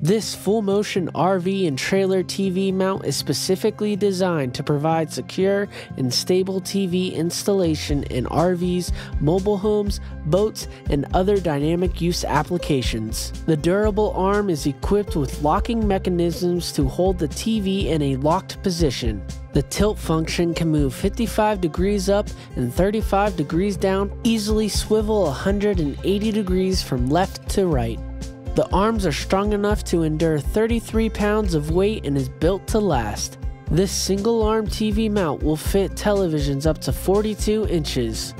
This full motion RV and trailer TV mount is specifically designed to provide secure and stable TV installation in RVs, mobile homes, boats, and other dynamic use applications. The durable arm is equipped with locking mechanisms to hold the TV in a locked position. The tilt function can move 55 degrees up and 35 degrees down, easily swivel 180 degrees from left to right. The arms are strong enough to endure 33 pounds of weight and is built to last. This single arm TV mount will fit televisions up to 42 inches.